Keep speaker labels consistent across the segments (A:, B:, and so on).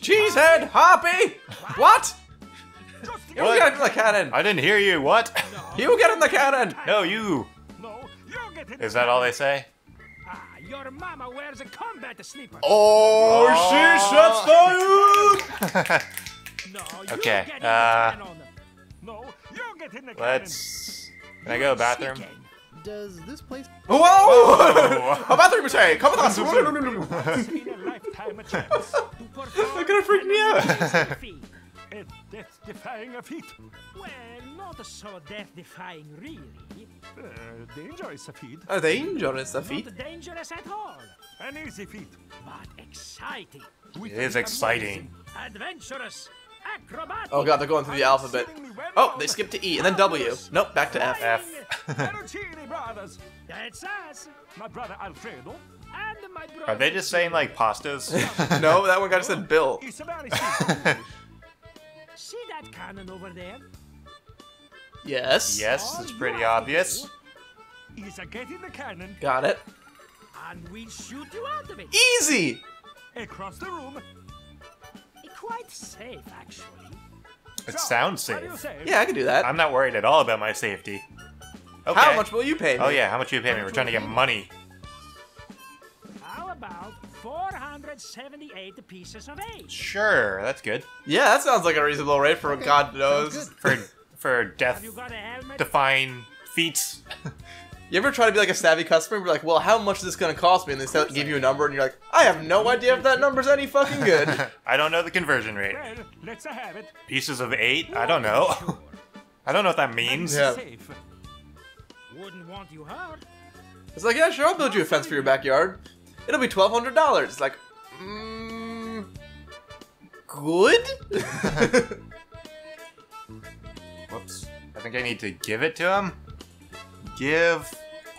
A: Cheesehead, Hoppy! What? You
B: What?
A: get in the cannon!
B: I didn't hear you. What?
A: You get in the cannon!
B: No, you.
C: No, you get in
B: Is that all they say?
C: Ah, your mama wears a combat slipper.
A: Oh, she shots fired!
C: No, you
B: Okay,
C: get in the
B: uh,
C: cannon. No, you get in the
B: Let's. Can I go to the bathroom?
C: Chicken.
D: Does this place
A: Whoa!
B: Whoa.
A: A bathroom say, come with us!
C: Once in a lifetime chance
A: They're gonna freak me out.
C: an amazing feat. A death-defying feat. Well, not so death-defying, really. Uh, dangerous feat.
A: A dangerous feat.
C: Not dangerous at all. An easy feat, but exciting.
B: It is exciting.
C: Adventurous, acrobatic.
A: Oh god, they're going through the alphabet. Oh, they skipped to E and then W. Nope, back to F.
B: F.
C: Brothers. That's us. My brother Alfredo. And my brother.
B: Are they just saying like pastas?
A: No, that one guy just said Bill.
C: It's very simple. See that cannon over there?
A: Yes.
B: yes, it's pretty obvious.
C: Is a get the cannon
A: Got it.
C: and we'll shoot you out of it.
A: Easy!
C: Across the room. Quite safe, actually.
B: It
C: So,
B: sounds
C: what do you
B: safe.
A: Yeah, I can do that.
B: I'm not worried at all about my safety. Okay.
A: How much will you pay me?
B: Oh yeah, how much will you pay me? We're trying to get money.
C: How about 478 pieces of eight?
B: Sure, that's good.
A: Yeah, that sounds like a reasonable rate for God knows.
B: For for death
C: you got a helmet?
B: defying feats.
A: You ever try to be like a savvy customer and be like, well, how much is this gonna cost me? And they say- give you a number and you're like, I have no idea if that number's any fucking good.
B: I don't know the conversion rate.
C: Well, let's have it.
B: Pieces of eight? I don't know. I don't know what that means.
A: Yeah.
C: Safe. Wouldn't want you hurt.
A: It's like, yeah, sure, I'll build you a fence for your backyard. It'll be twelve hundred dollars. It's like, mm, good.
B: Whoops. I think I need to give it to him. Give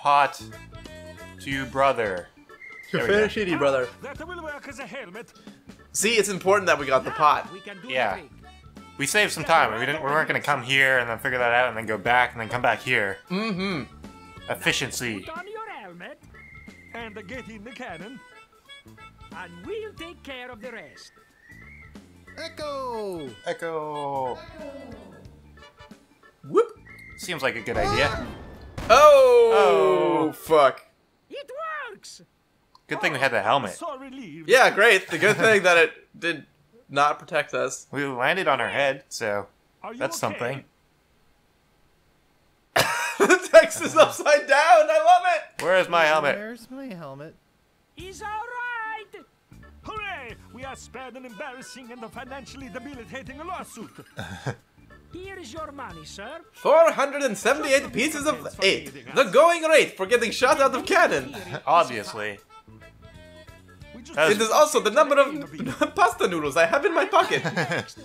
B: pot to brother. There we go.
A: shitty, brother.
C: That will work as a helmet.
A: See, it's important that we got the pot.
C: We
B: Yeah. We saved some time. We didn't. We weren't gonna come here and then figure that out and then go back and then come back here.
A: Mm-hmm.
B: Efficiency.
C: Put on your helmet and get in the cannon, and we'll take care of the rest.
D: Echo?
B: Echo.
A: Whoop.
B: Seems like a good idea.
A: Oh,
B: Oh.
A: fuck.
C: It works.
B: Good thing we had the helmet.
C: So.
A: Yeah, great. The good thing that it did not protect us.
B: We landed on our head, so that's
C: okay?
B: something.
A: the text is upside down. I love it.
B: Where is my helmet?
D: Where's my helmet?
C: Is all right. Hooray! We are spared an embarrassing and a financially debilitating lawsuit. Here is your money, sir.
A: 478 pieces of eight. The going rate for getting shot out of cannon.
B: Obviously.
C: We just
B: That
A: It is also the number of pasta noodles I have in my pocket.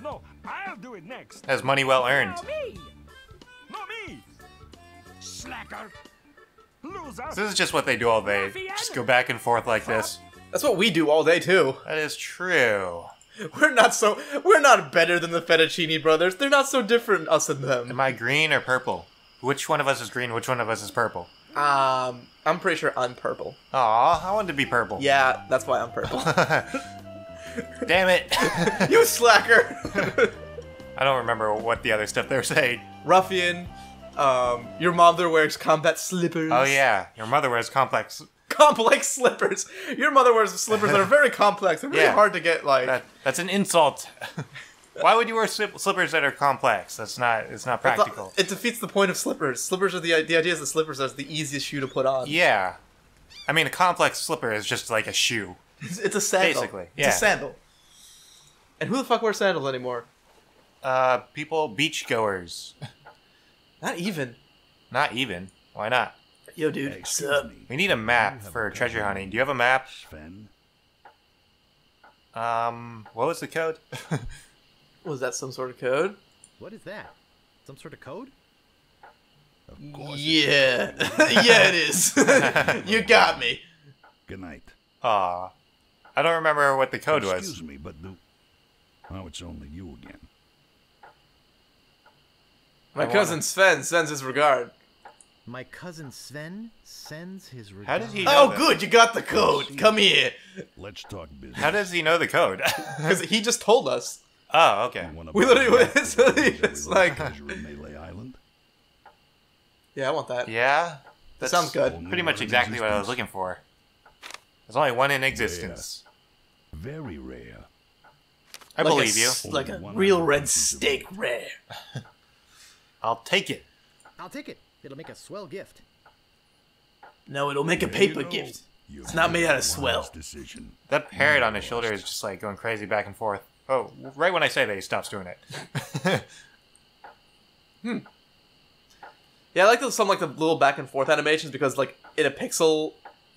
C: No, I'll do it next.
B: That's money well earned.
C: No, me. Me. Slacker. Loser.
B: This is just what they do all day. Just go back and forth like this.
A: That's what we do all day too.
B: That is true.
A: We're not so we're not better than the Fettuccine brothers. They're not so different us and them.
B: Am I green or purple? Which one of us is green? Which one of us is purple?
A: Um, I'm pretty sure I'm purple.
B: Aw, I wanted to be purple.
A: Yeah, that's why I'm purple.
B: Damn it.
A: you slacker.
B: I don't remember what the other stuff they're saying.
A: Ruffian. Um, your mother wears combat slippers.
B: Oh yeah, your mother wears complex.
A: Complex slippers. Your mother wears slippers that are very complex. They're really
B: Yeah.
A: hard to get. Like
B: That that's an insult. Why would you wear slippers that are complex? That's not. It's not
A: It's not-
B: practical.
A: It defeats the point of slippers. Slippers are the the idea is the slippers are the easiest shoe to put on.
B: Yeah. I mean, a complex slipper is just like a shoe.
A: It's, it's a sandal.
B: Basically,
A: It's
B: yeah.
A: a sandal. And who the fuck wears sandals anymore?
B: Uh, people, beachgoers.
A: Not even.
B: Not even. Why not?
A: Yo, dude.
E: Excuse
A: sup?
E: me,
B: We need a map for treasure hunting. Do you have a map?
E: Sven.
B: Um, what was the code?
A: Was that some sort of code?
D: What is that? Some sort of code?
E: Of course.
A: Yeah. yeah, it is. you got me.
E: Good night.
B: Ah, I don't remember what the code was.
E: Excuse me, but do. Now it's only you again.
A: My cousin Sven sends his regard.
D: My cousin Sven sends his regards.
B: How does he oh, know
A: Oh,
B: that?
A: good, you got the code. Come here.
E: Let's talk business.
B: How does he know the code?
A: Because he just told us.
B: oh, okay.
A: We literally-
E: that
A: it's
E: for the
A: literally-
E: luxury
A: it's like-
E: in Melee Island?
A: Yeah, I want that.
B: Yeah, that
A: sounds good.
B: Pretty much exactly what I was looking for. There's only one in existence.
E: Very rare.
B: I
A: Like a
B: believe you.
A: Like a real red steak rare.
B: I'll take it.
D: I'll take it. It'll make a swell gift.
A: No, it'll make a
E: There you
A: paper gift.
E: You
A: It's not made out of swell.
E: Decision.
B: That parrot on his shoulder is just like going crazy back and forth. Oh, right when I say that, he stops doing it. hmm.
A: Yeah, I like the, some like the little back and forth animations because like in a pixel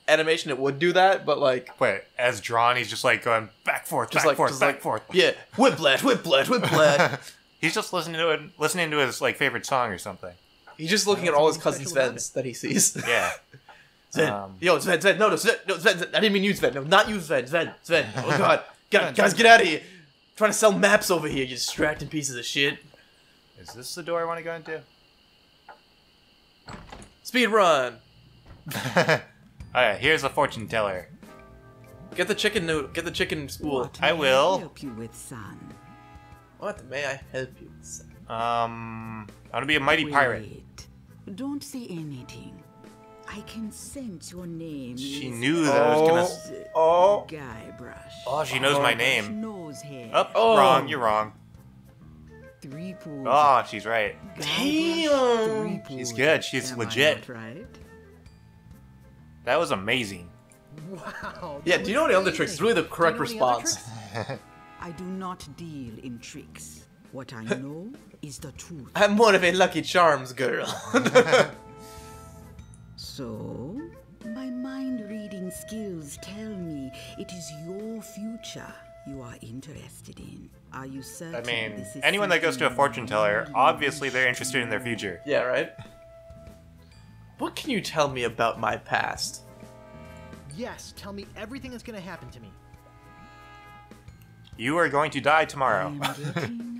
A: animation it would do that, but like
B: Wait, as drawn, he's just like going back forth,
A: just
B: back
A: like
B: forth,
A: just
B: back
A: like
B: forth.
A: yeah, whiplash, whiplash, whiplash.
B: He's just listening to it, listening to his like favorite song or something.
A: He's just looking at all his
D: Nothing
A: cousin Sven's that he sees.
B: Yeah.
A: Sven,
B: Um,
A: yo, Sven, Sven, no, no, Sven, no, Sven, Sven, I didn't mean you, Sven, no, not you, Sven, Sven, Sven. Oh God, God guys, get out of here! trying to sell maps over here, you distracting pieces of shit.
B: Is this the door I want to go into?
A: Speed run.
B: oh yeah, here's the fortune teller.
A: Get the chicken noodle. Get the chicken spool.
F: What
B: I
F: may
B: will.
F: help you with, son?
A: What may I help you? with?
B: Um, I want to be a mighty pirate.
F: Don't say anything. I can sense your name.
B: She
F: is
B: knew that I was gonna.
A: Oh.
B: s-
A: Oh,
F: Guybrush.
B: Oh, she knows my name.
F: Nose hair.
B: Oh,
A: Oh.
B: wrong. You're wrong.
F: Three pools.
B: Oh, she's right.
F: Guybrush,
A: Damn.
B: She's good. She's
F: Am
B: legit.
F: right?
B: That was amazing.
D: Wow.
A: yeah. Do you know any other tricks? It's really the correct
D: Do you know
A: response.
F: I do not deal in tricks. What I know is the truth.
A: I'm more of a Lucky Charms girl.
F: So, my mind reading skills tell me it is your future you are interested in. Are you certain?
B: I mean,
F: this is
B: anyone that goes to a fortune teller, obviously they're interested in their future.
A: yeah, right. What can you tell me about my past?
D: Yes, tell me everything that's gonna happen to me.
B: You are going to die
F: I
B: tomorrow.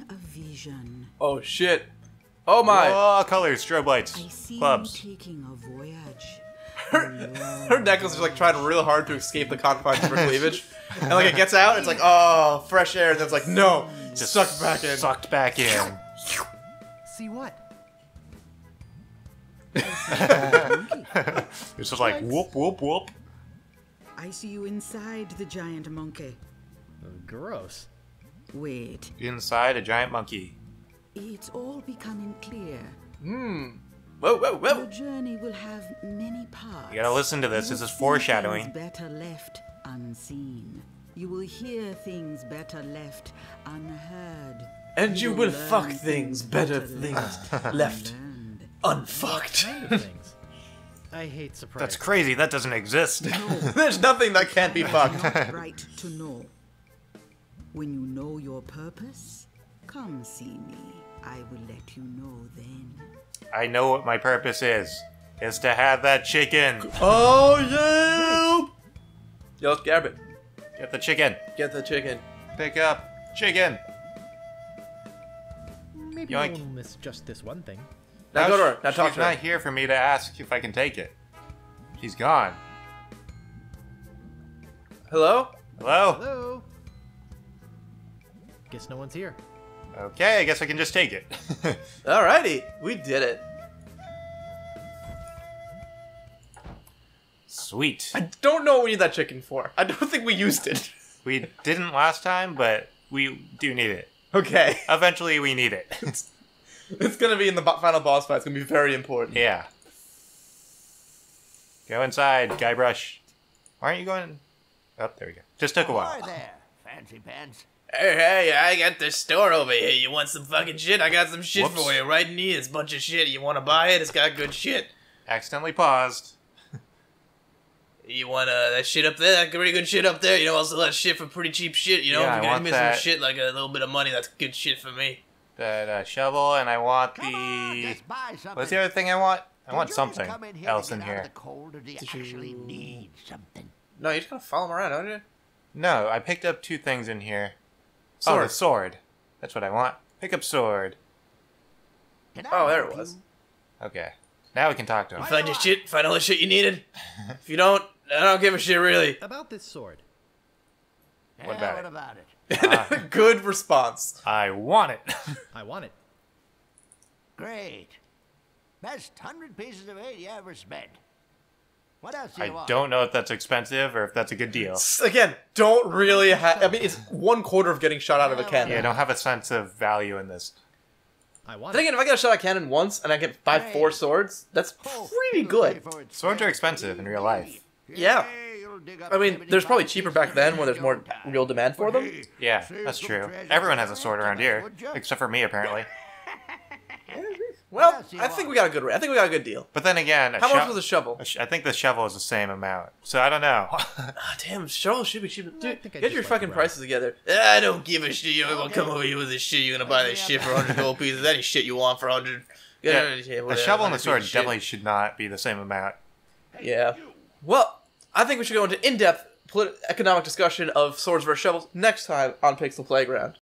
F: am getting a vision.
A: Oh shit. Oh my.
B: Oh, colors, strobe lights,
F: I see
B: clubs.
F: taking a voyage.
A: Her, her necklace is like trying real hard to escape the confines of her cleavage, and like it gets out, it's like oh fresh air, and then it's like no,
B: Just
A: sucked back in.
B: Sucked back in.
D: See what?
B: It's just like whoop, whoop, whoop.
F: I see you inside the giant monkey.
D: Oh, gross.
F: Wait,
B: Inside a giant monkey.
F: it's all becoming clear.
A: Hmm. Whoa, whoa,
F: Your
A: whoa.
F: journey will have many parts.
B: You gotta listen to this.
F: You
B: This is foreshadowing.
F: things better left unseen. You will hear things better left unheard.
A: And you will
F: learn
A: fuck things better things left
F: unlearned.
A: unfucked.
D: Things. I hate surprise.
B: That's crazy. That doesn't exist.
A: There's nothing that can't be fucked.
F: Right to know. When you know your purpose, come see me. I will let you know then.
B: I know what my purpose is. Is to have that chicken.
A: Oh yeah. Yo, let's grab it.
B: Get the chicken.
A: Get the chicken.
B: Pick up chicken.
D: Maybe
B: Yoink.
D: we'll miss just this one thing.
A: Now go to her. Now talk to her.
B: She's not here for me to ask if I can take it. She's gone.
A: Hello?
B: Hello?
D: Hello. Guess no one's here.
B: Okay, I guess I can just take it.
A: Alrighty, we did it.
B: Sweet.
A: I don't know what we need that chicken for. I don't think we used it.
B: We didn't last time, but we do need it.
A: Okay.
B: Eventually, we need it.
A: It's gonna be in the final boss fight. It's gonna be very important.
B: yeah. Go inside, Guybrush. Why aren't you going? Oh, there we go. Just took a oh, while.
C: Hi there, fancy pants.
A: Hey, hey, I got this store over here. You want some fucking shit? I got some shit
B: Whoops.
A: for you right in here. It's a bunch of shit. You wanna buy it? It's got good shit.
B: Accidentally paused.
A: You want uh, that shit up there? That pretty good shit up there. You know, also that shit for pretty cheap shit. You know,
B: Yeah,
A: if
B: I
A: you're gonna miss some shit like a little bit of money, that's good shit for me.
B: That uh, shovel, and I want
C: Come on,
B: the.
C: just buy something.
B: What's the other thing I want? I
C: Did
B: want
C: you
B: something
C: come in here
B: else
C: to
B: in
C: get out of
B: here.
C: the cold, or do you
A: Did
C: actually need something?
A: No, you just gonna follow him around, aren't you?
B: No, I picked up two things in here. Oh,
A: Sword.
B: the sword. That's what I want. Pick up sword.
A: Oh, there it was.
B: Okay. Now we can talk to him.
A: Find your shit. Find all the shit you needed. if you don't, I don't give a shit really.
D: About this sword.
B: What
C: Yeah,
B: about
C: what
B: it?
C: about it? Ah.
A: Good response.
B: I want it.
D: I want it.
C: Great. Best hundred pieces of eight you ever spent. What else do you
B: I
C: want?
B: don't know if that's expensive or if that's a good deal.
A: Again, don't really have. I mean, it's one quarter of getting shot out of a cannon.
B: Yeah, I don't have a sense of value in this.
D: I want
A: Then again, if I get a shot at cannon once and I get buy four swords, that's
C: Oh,
A: pretty good.
B: Swords are expensive in real life.
A: Yeah.
C: you'll dig up
A: I mean, there's probably cheaper back then when there's more real demand for them.
B: Yeah, that's true. Everyone has a sword around here, except for me apparently.
A: Well,
C: Yes, you
A: I think we got a good. rate. I think we got a good deal.
B: But then again, a
A: How much was a shovel?
B: a sh- I think the shovel is the same amount. So I don't know.
A: Ah, damn, shovel should be cheaper. Dude,
D: think I
A: get your
D: like
A: fucking
D: the
A: prices together. Ah, I don't give a shit. You're gonna
C: Okay.
A: come over here with this shit. You're gonna buy this shit for 100 gold pieces. Any shit you want for 100.
B: yeah,
A: Yeah,
B: the shovel and
A: 100
B: the sword
A: pieces shit.
B: definitely should not be the same amount.
A: Yeah. Well, I think we should go into in-depth polit- economic discussion of swords versus shovels next time on Pixel Playground.